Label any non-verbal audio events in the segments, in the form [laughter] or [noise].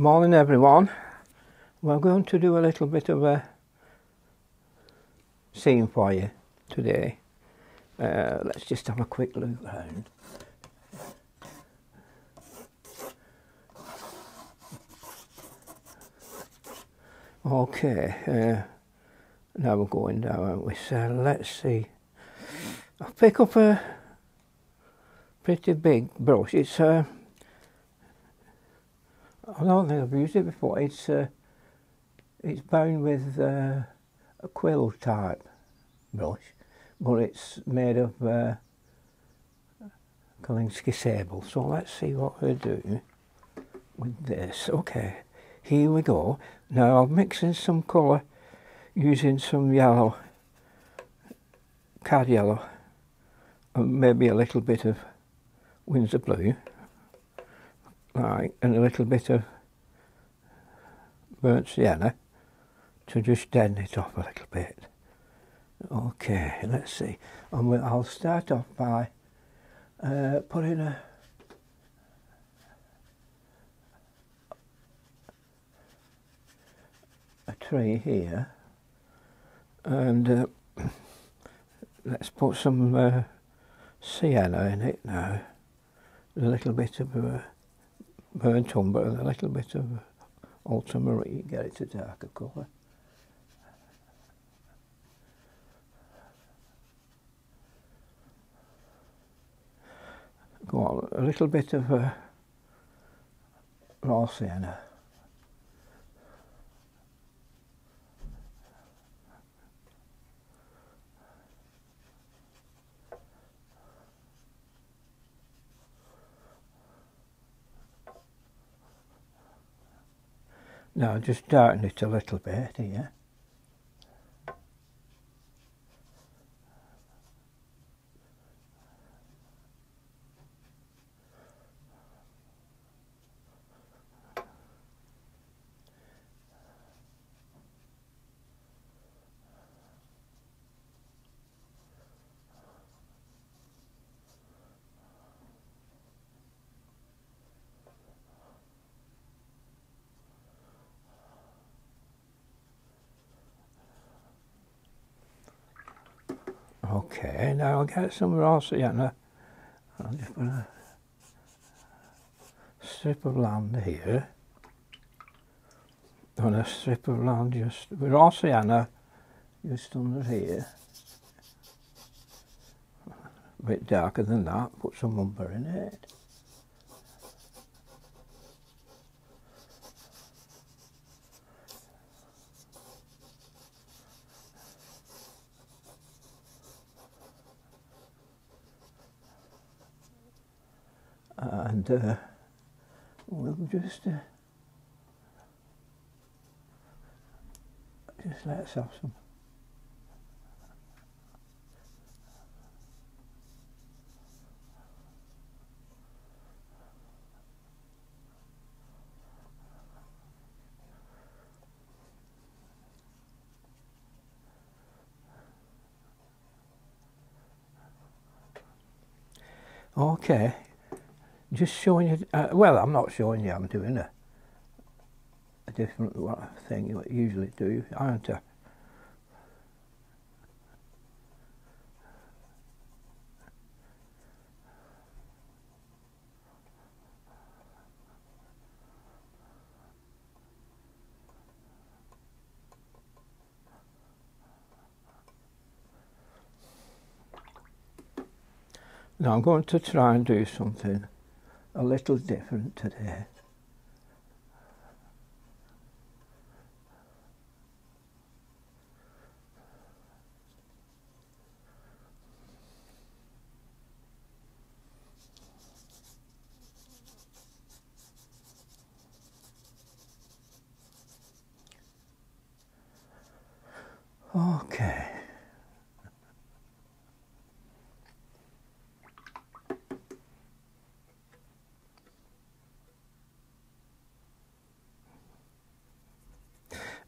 Morning everyone. We're going to do a little bit of a scene for you today. Uh, let's just have a quick look around. Okay, uh, now we're going down, aren't we? So let's see. I'll pick up a pretty big brush. It's uh, I don't think I've used it before. It's uh, it's bound with uh, a quill type brush, but it's made of uh, Kolinsky sable. So let's see what we do with this. Okay, here we go. Now I'm mixing some colour using some yellow, cad yellow, and maybe a little bit of Winsor blue, right, and a little bit of burnt sienna to just deaden it off a little bit. Okay, let's see. And we'll, I'll start off by uh, putting a a tree here and uh, [coughs] let's put some uh, sienna in it now a little bit of uh, burnt umber and a little bit of ultramarine get it to darker colour. Go on a little bit of uh, raw sienna Now just darken it a little bit here. Okay, now I'll get some raw sienna. I'll just put a strip of land here. And a strip of land just with sienna just under here. A bit darker than that, put some umber in it. Uh, we'll just uh, just let's have some. Okay just showing you, uh, well, I'm not showing you, I'm doing a, a different thing you usually do, aren't I? Now I'm going to try and do something a little different today. Okay.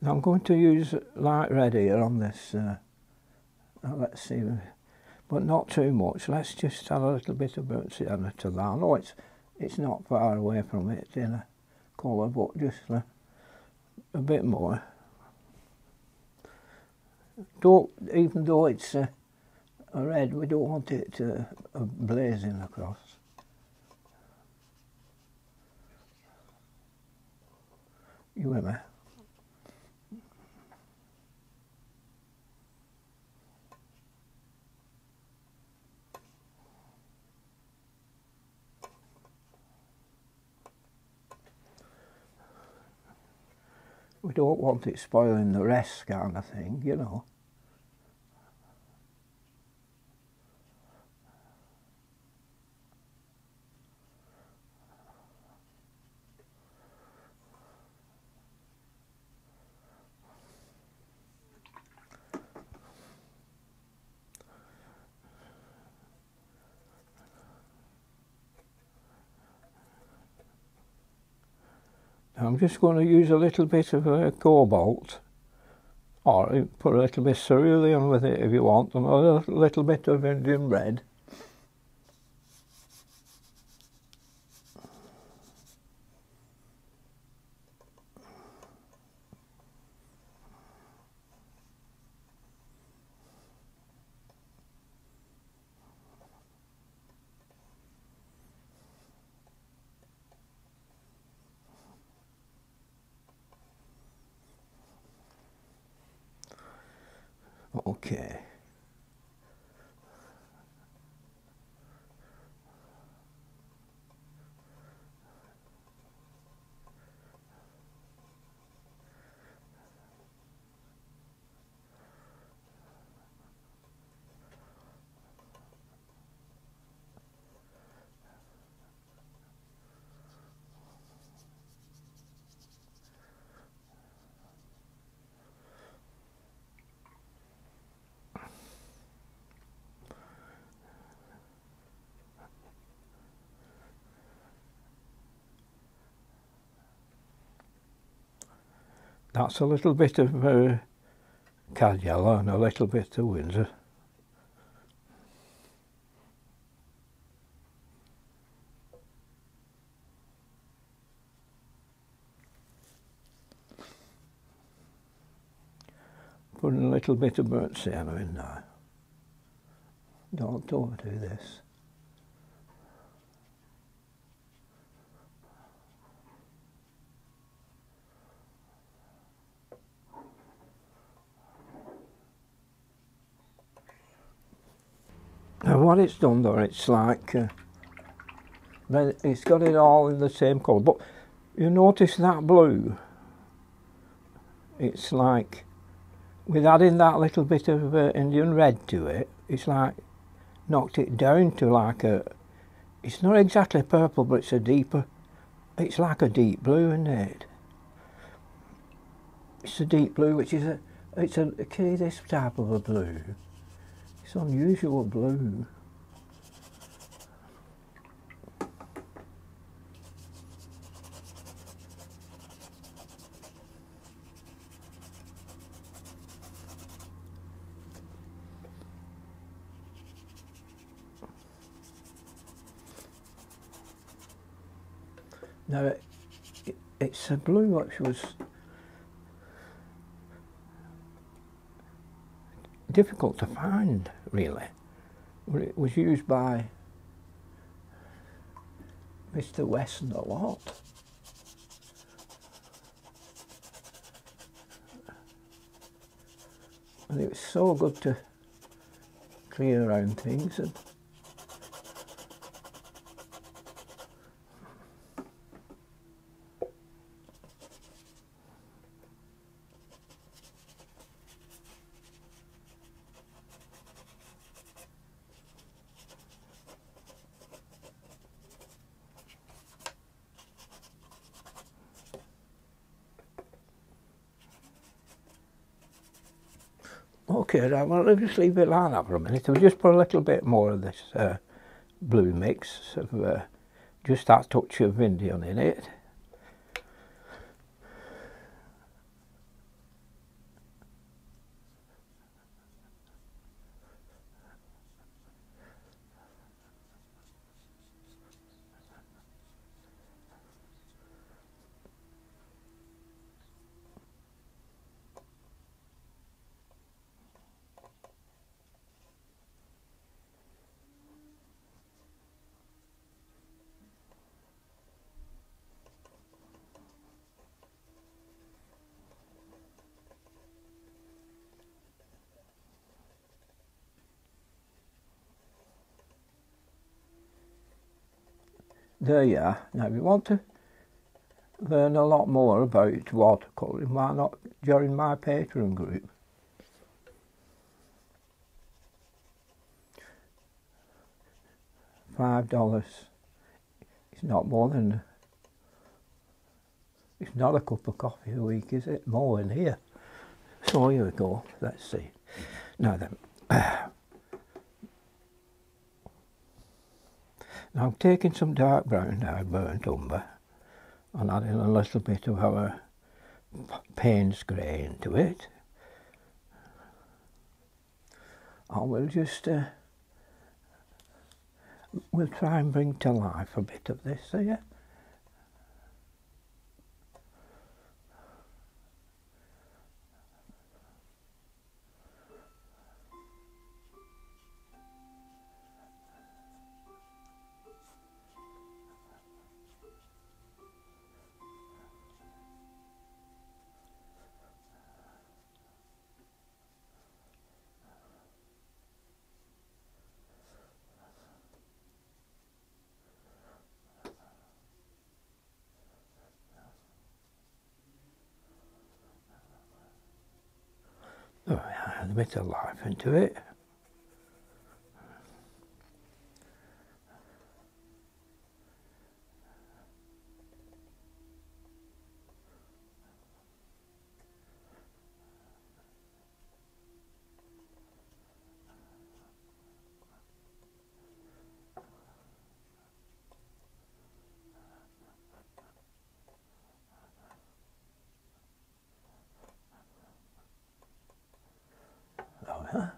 Now I'm going to use light red here on this, uh, let's see, but not too much. Let's just add a little bit of burnt to that. Know it's, it's not far away from it, in a colour, but just a, a bit more. Don't, even though it's a, a red, we don't want it uh, blazing across. You with? We don't want it spoiling the rest kind of thing, you know. I'm just going to use a little bit of uh, cobalt. Or put a little bit of cerulean with it if you want and a little bit of Indian red Okay. That's a little bit of uh, Cad Yellow and a little bit of Winsor. Putting a little bit of burnt sienna in now. Don't overdo this. Now what it's done though, it's like, uh, it's got it all in the same colour, but you notice that blue, it's like, with adding that little bit of uh, Indian red to it, it's like knocked it down to like a, it's not exactly purple, but it's a deeper, it's like a deep blue, isn't it? It's a deep blue, which is a, it's a, key this type of a blue. It's unusual blue. Now, it, it, it's a blue which was difficult to find, really. It was used by Mr. Wesson a lot. And it was so good to clear around things and Right, well, I'll just leave it like that for a minute. We'll just put a little bit more of this uh, blue mix, of uh, just that touch of Indian in it. There you are. Now, if you want to learn a lot more about watercolouring, why not join my Patreon group? Five dollars. It's not more than. It's not a cup of coffee a week, is it? More in here. So here we go. Let's see. Now then. [clears throat] Now I'm taking some dark brown now, burnt umber, and adding a little bit of our Payne's grey into it. And we'll just, uh, we'll try and bring to life a bit of this here. Add a life into it. Oh, yeah.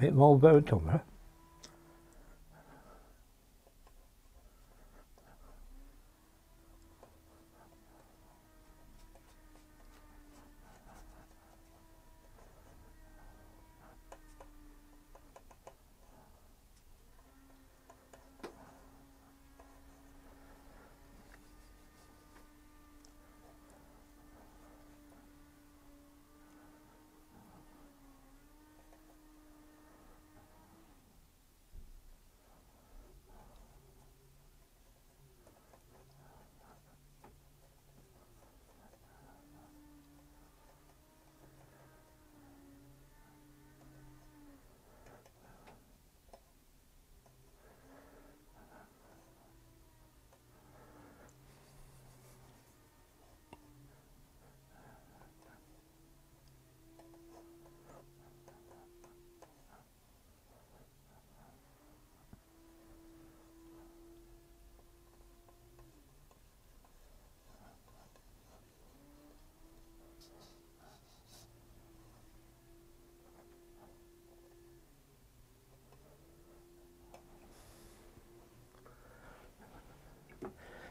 Bit more burnt umber.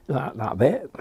That, that bit.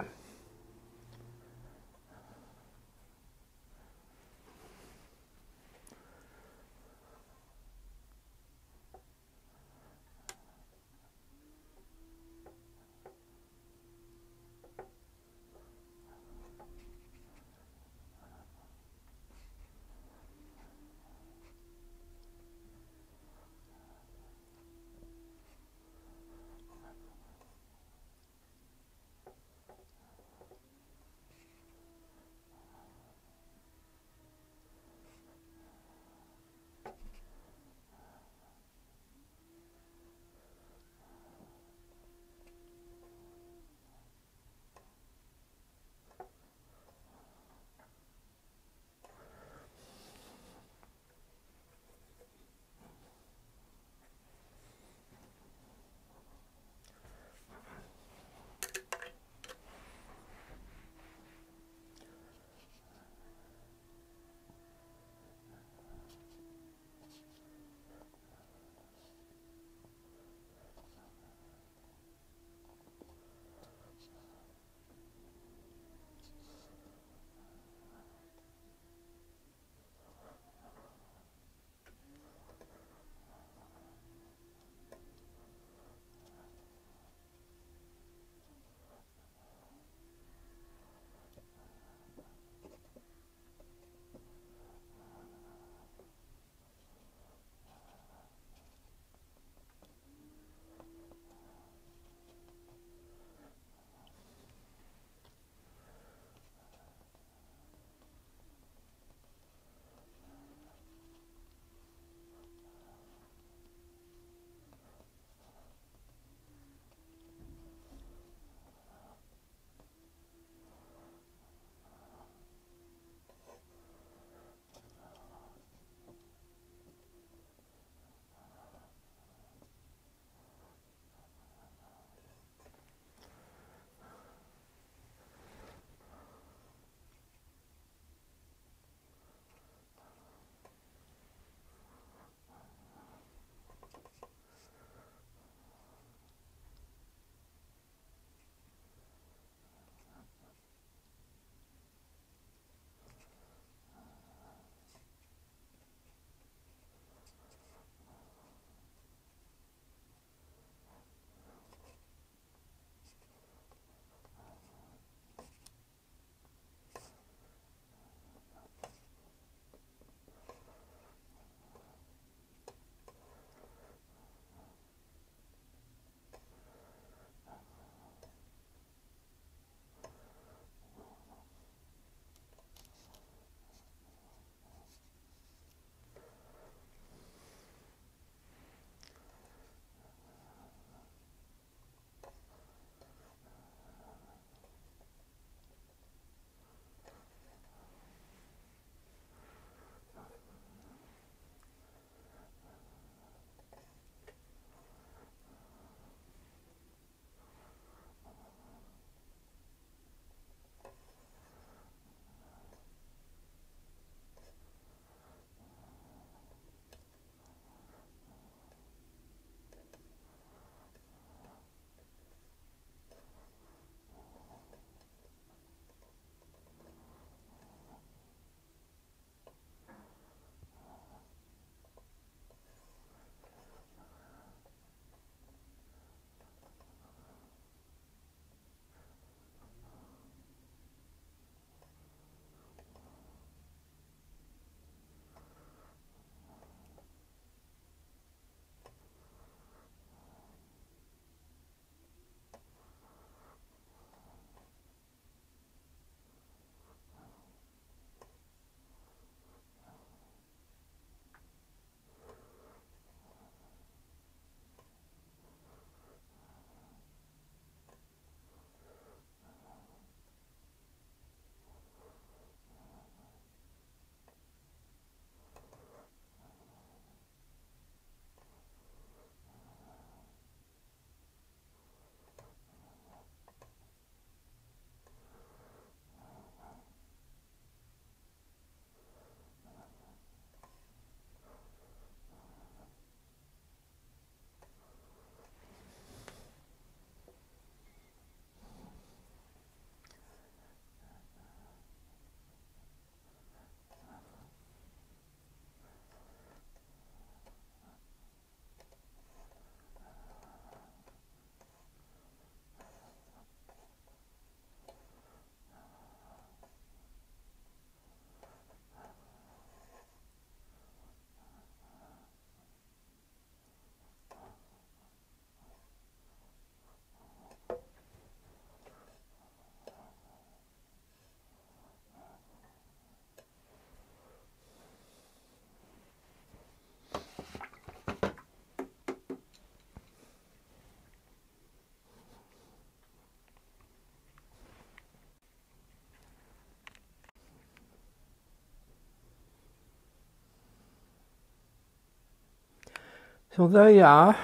So there you are.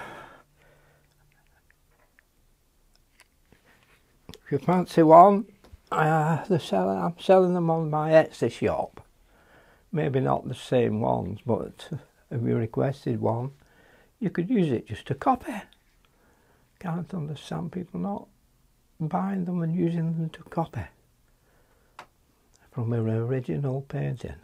If you fancy one, uh, they're selling, I'm selling them on my Etsy shop. Maybe not the same ones, but if you requested one, you could use it just to copy. Can't understand people not buying them and using them to copy from an original painting.